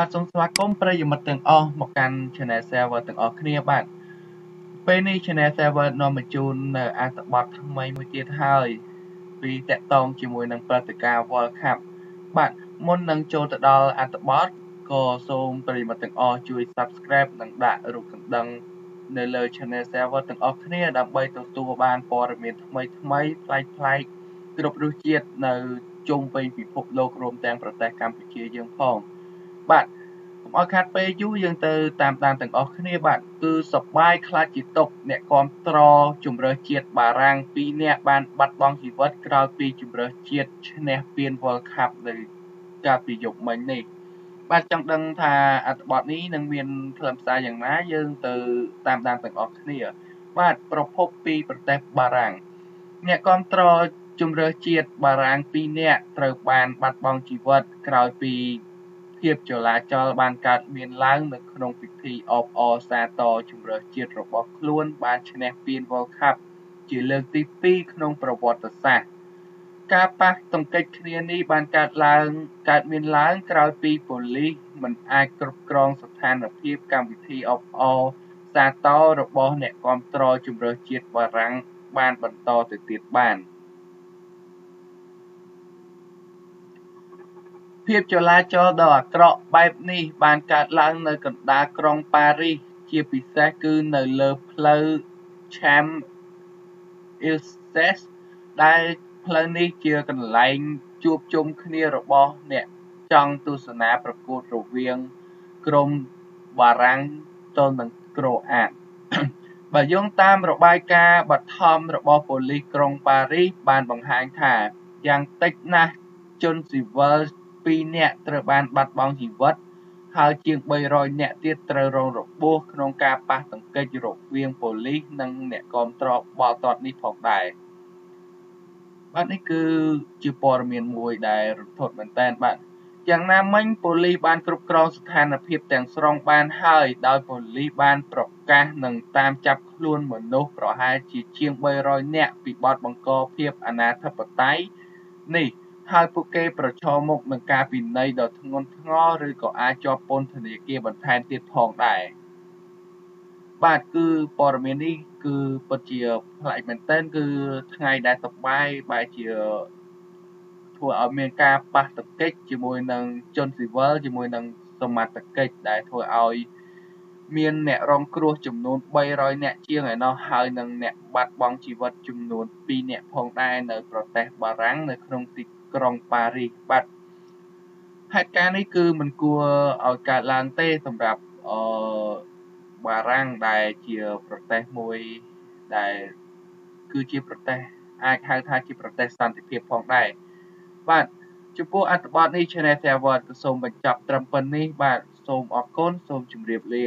បាទសូមស្វាគមន៍ប្រិយមិត្តទាំងអស់មកកាន់ Channel Server ទាំងអស់គ្នាបាទពេលនេះ Channel Server នាំមកជូននៅអត្ថបទថ្មីមួយទៀតហើយពីតកតងជាមួយនឹងព្រឹត្តិការណ៍ World Cup បាទមុននឹងចូលទៅដល់អត្ថបទក៏សូមប្រិយមិត្តទាំងអស់ជួយ Subscribe និងដាក់រូបកណ្ដឹងនៅលើ Channel Server ទាំងអស់គ្នាដើម្បីទទួលបានព័ត៌មានថ្មីថ្មីប្លែកប្លែកគ្រប់រសជាតិនៅជុំវិញពិភពលោករួមទាំងប្រទេសកម្ពុជាយើងផង បាទកុំឲ្យខាត់ពេលយូរយើងទៅតាមដានទាំងអស់គ្នាបាទគឺសបាយខ្លាចជាតុកអ្នកគ្រប់ត្រជំរើសជាតិបារាំង2នាក់បានបាត់បង់ជីវិតក្រោយពីជំរើសជាតិឈ្នះពាន World Cup នៅកាលពីយប់មិញនេះបាទចង់ដឹងថាអត្ថបទនេះនឹងមានខ្លឹមសារយ៉ាងណាយើងទៅតាមដានទាំងអស់គ្នា បាទប្រភពពីប្រទេសបារាំងអ្នកគ្រប់ត្រជំរើសជាតិបារាំង2នាក់ត្រូវបានបាត់បង់ជីវិតក្រោយពី ភាពចលាចលបានកើតមានឡើងនៅក្នុងពិធីអបអរសាទរជម្រើសជាតិរបស់ខ្លួនបានឈ្នះពាន World Cup ជាលើកទី2ក្នុងប្រវត្តិសាស្ត្រការប៉ះទង្គិចគ្នានេះបានកើតឡើងកើតមានឡើងក្រោយពីប៉ូលីសមិនអាចគ្រប់គ្រងស្ថានភាពកម្មវិធីអបអរសាទររបស់អ្នកគ្រប់គ្រងជម្រើសជាតិបារាំងបានបន្តទៅទៀតបាន។ ភាពចលាចលដ៏អាក្រក់បែបនេះបានកើតឡើងនៅកណ្ដាលក្រុងប៉ារីស ជាពិសេសគឺនៅលើផ្លូវ Champs-Élysées ដែលផ្លូវនេះជាកន្លែងជួបជុំគ្នារបស់អ្នកចង់ទស្សនាប្រកួតរវាងក្រុមបារាំងទល់នឹងក្រូអាតបើយោងតាមរបាយការណ៍បឋមរបស់ប៉ូលីសក្រុងប៉ារីសបានបង្ហាញថាយ៉ាងតិចណាស់ជនស៊ីវិល 2នាក់ត្រូវបានបាត់បង់ជីវិត ហើយជាង300នាក់ទៀតត្រូវរងរបួសក្នុងការប៉ះទង្គិចរវាងប៉ូលីសនិងអ្នកគ្រប់គ្រងបាល់ទាត់នេះផងដែរបាទនេះគឺជាព័ត៌មានមួយដែលរន្ធត់មែនតើបាទយ៉ាងណាមិញប៉ូលីសបានគ្រប់គ្រងស្ថានភាពទាំងស្រុងបានហើយដោយប៉ូលីសបានប្រកាសនឹងតាមចាប់ខ្លួនមនុស្សប្រហែលជាជាង300នាក់ពីបទបង្កភាពអនាធិបតេយ្យនេះ ហើយពួកគេប្រឈមមុខនឹងការពិន័យដ៏ធ្ងន់ធ្ងរឬក៏អាចជាប់ពន្ធនាគារបន្ថែមទៀតផងដែរបាទគឺព័ត៌មាននេះគឺពិតជាប្លែកមែនទែនគឺថ្ងៃដែលសប្បាយបែរជាធ្វើឲ្យមានការប៉ះទង្គិចជាមួយនឹងជនស៊ីវិលជាមួយនឹងសមត្ថកិច្ចដែលធ្វើឲ្យមានអ្នករងគ្រោះចំនួន300នាក់ជាងឯណោះហើយនឹងអ្នកបាត់បង់ជីវិតចំនួន2នាក់ផងដែរនៅប្រទេសបារាំងនៅក្នុងទី ក្រុងប៉ារីសបាទហេតុការណ៍នេះគឺមិនគួរឲ្យកើតឡើងទេសម្រាប់អឺបារាំងដែលជាប្រទេសមួយដែលគឺជាប្រទេសអាចហៅថាជាប្រទេសសន្តិភាពផងដែរបាទចំពោះអត្ថបទនេះ Channel Server ក៏សូមបញ្ចប់ត្រឹមប៉ុណ្្នេះបាទសូមអរគុណសូមជម្រាបលា